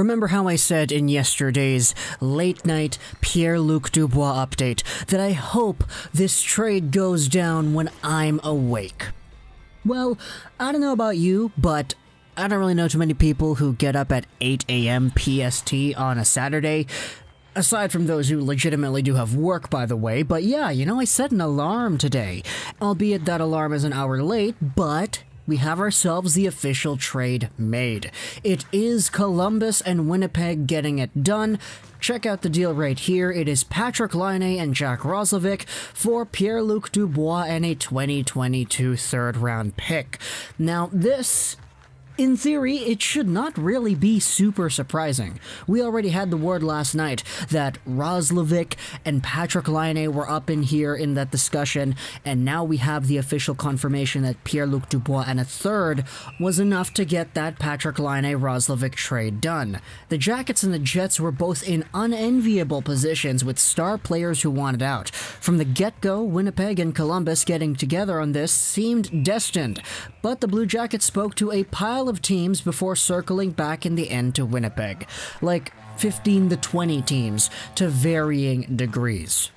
Remember how I said in yesterday's late night Pierre Luc Dubois update that I hope this trade goes down when I'm awake? Well, I don't know about you, but I don't really know too many people who get up at 8 a.m. PST on a Saturday. Aside from those who legitimately do have work, by the way, but yeah, you know, I set an alarm today. Albeit that alarm is an hour late, but we have ourselves the official trade made. It is Columbus and Winnipeg getting it done. Check out the deal right here. It is Patrik Laine and Jack Roslovic for Pierre-Luc Dubois and a 2022 third round pick. Now, this in theory, it should not really be super surprising. We already had the word last night that Roslovic and Patrik Laine were up in here in that discussion, and now we have the official confirmation that Pierre-Luc Dubois and a third was enough to get that Patrik Laine Roslovic trade done. The Jackets and the Jets were both in unenviable positions with star players who wanted out. From the get-go, Winnipeg and Columbus getting together on this seemed destined, but the Blue Jackets spoke to a pile of teams before circling back in the end to Winnipeg, like 15 to 20 teams to varying degrees.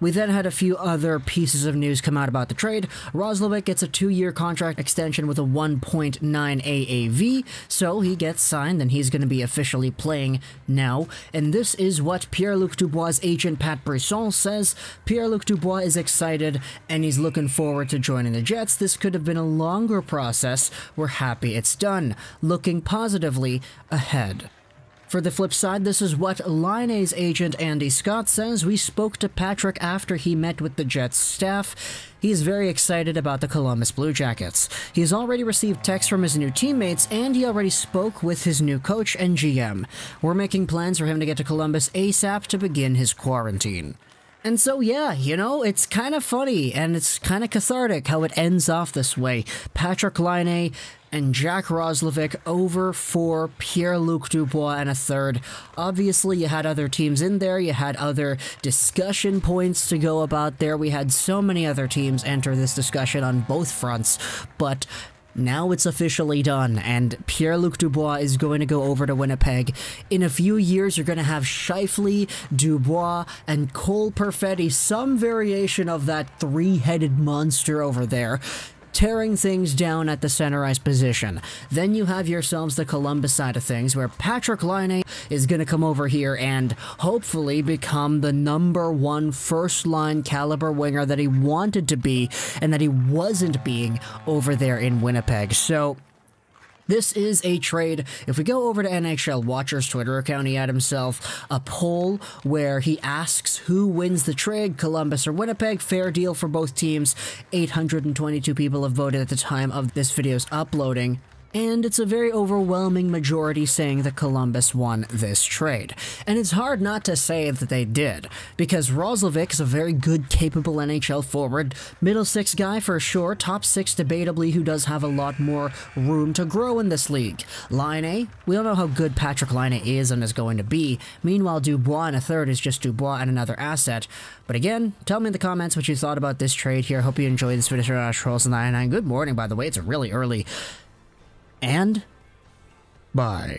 We then had a few other pieces of news come out about the trade. Roslovic gets a two-year contract extension with a 1.9 AAV, so he gets signed and he's going to be officially playing now. And this is what Pierre-Luc Dubois' agent Pat Brisson says. Pierre-Luc Dubois is excited and he's looking forward to joining the Jets. This could have been a longer process. We're happy it's done. Looking positively ahead. For the flip side, this is what Laine's agent Andy Scott says. We spoke to Patrik after he met with the Jets staff. He is very excited about the Columbus Blue Jackets. He has already received texts from his new teammates, and he already spoke with his new coach and GM. We're making plans for him to get to Columbus ASAP to begin his quarantine. And so, yeah, you know, it's kind of funny and it's kind of cathartic how it ends off this way. Patrik Laine and Jack Roslovic over for Pierre-Luc Dubois and a third. Obviously, you had other teams in there, you had other discussion points to go about there. We had so many other teams enter this discussion on both fronts, but now it's officially done, and Pierre-Luc Dubois is going to go over to Winnipeg. In a few years, you're going to have Scheifele, Dubois, and Cole Perfetti, some variation of that three-headed monster over there tearing things down at the center ice position. Then you have yourselves the Columbus side of things, where Patrik Laine is going to come over here and hopefully become the number one first line caliber winger that he wanted to be and that he wasn't being over there in Winnipeg. So this is a trade. If we go over to NHL Watcher's Twitter account, he had himself a poll where he asks who wins the trade, Columbus or Winnipeg. Fair deal for both teams. 822 people have voted at the time of this video's uploading and it's a very overwhelming majority saying that Columbus won this trade. And it's hard not to say that they did, because Roslovic is a very good, capable NHL forward, middle six guy for sure, top six debatably, who does have a lot more room to grow in this league. Laine, we don't know how good Patrik Laine is and is going to be. Meanwhile, Dubois in a third is just Dubois and another asset. But again, tell me in the comments what you thought about this trade here. I hope you enjoyed this video. Trolls99. Good morning, by the way. It's a really early and bye.